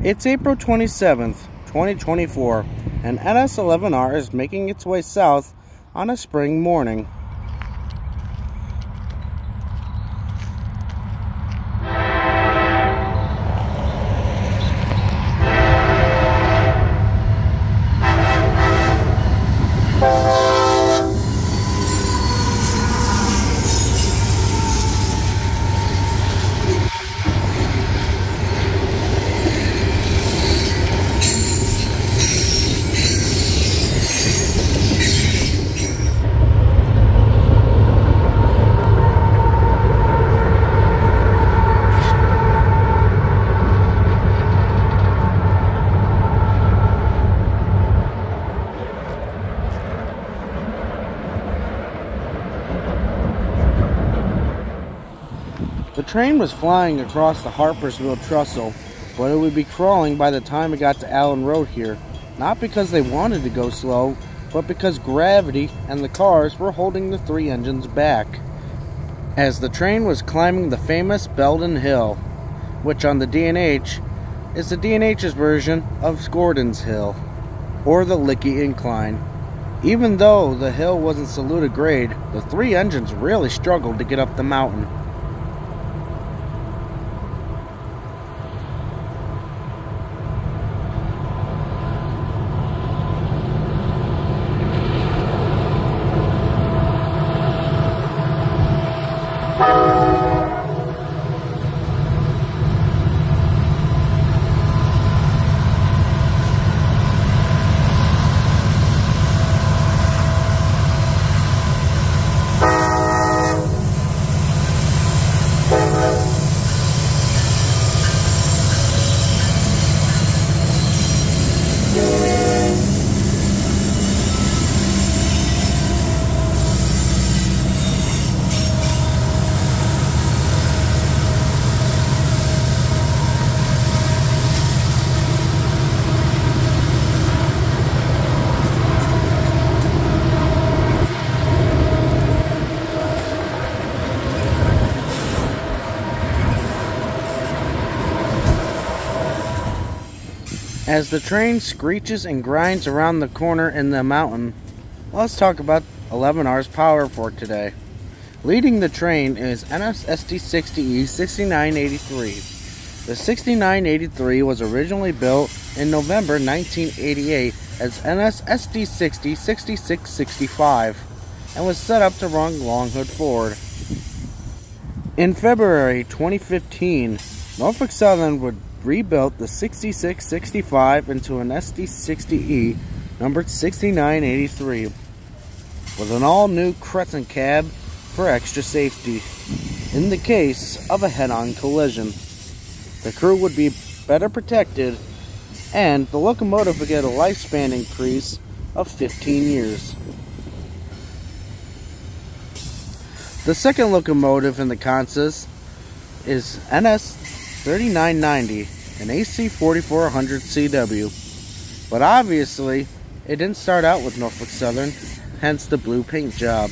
It's April 27th, 2024, and NS11R is making its way south on a spring morning. The train was flying across the Harpursville trestle, but it would be crawling by the time it got to Allen Road here. Not because they wanted to go slow, but because gravity and the cars were holding the three engines back. As the train was climbing the famous Belden Hill, which on the D&H is the D&H's version of Gordon's Hill, or the Lickey Incline. Even though the hill wasn't Saluda grade, the three engines really struggled to get up the mountain. As the train screeches and grinds around the corner in the mountain, let's talk about 11R's power for today. Leading the train is NSSD60E 6983. The 6983 was originally built in November 1988 as NSSD60 6665 and was set up to run Longhood forward. In February 2015, Norfolk Southern would rebuilt the 6665 into an SD60E numbered 6983 with an all-new crescent cab for extra safety in the case of a head-on collision. The crew would be better protected and the locomotive would get a lifespan increase of 15 years. The second locomotive in the consist is NS 3990, an AC 4400 CW. But obviously, it didn't start out with Norfolk Southern, hence the blue paint job.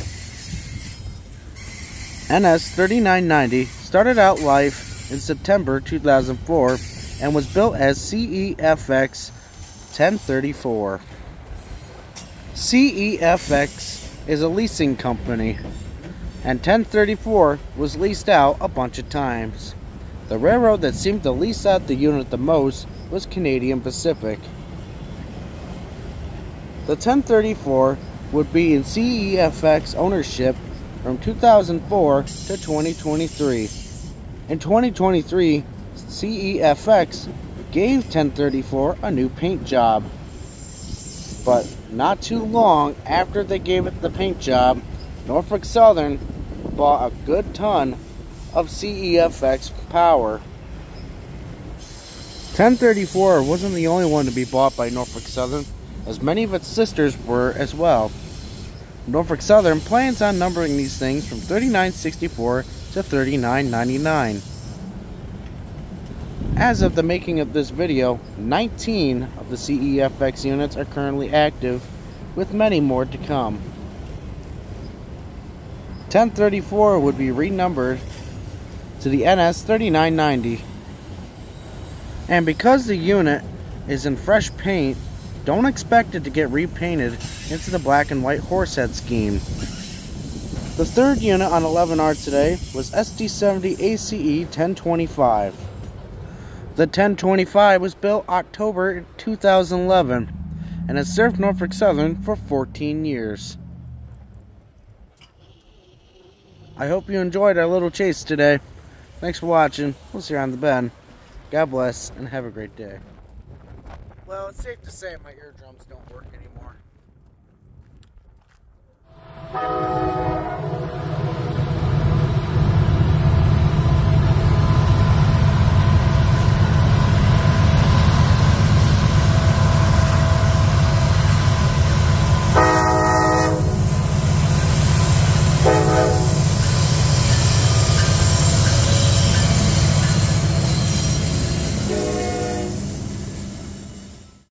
NS 3990 started out life in September 2004 and was built as CEFX 1034. CEFX is a leasing company, and 1034 was leased out a bunch of times. The railroad that seemed to lease out the unit the most was Canadian Pacific. The 1034 would be in CEFX ownership from 2004 to 2023. In 2023, CEFX gave 1034 a new paint job. But not too long after they gave it the paint job, Norfolk Southern bought a good ton of CEFX power. 1034 wasn't the only one to be bought by Norfolk Southern, as many of its sisters were as well. Norfolk Southern plans on numbering these things from 3964 to 3999. As of the making of this video, 19 of the CEFX units are currently active, with many more to come. 1034 would be renumbered to the NS 3990. And because the unit is in fresh paint, don't expect it to get repainted into the black and white horsehead scheme. The third unit on 11R today was SD70 ACE 1025. The 1025 was built October 2011 and has served Norfolk Southern for 14 years. I hope you enjoyed our little chase today. Thanks for watching. We'll see you around the bend. God bless and have a great day. Well, it's safe to say my eardrums don't work anymore.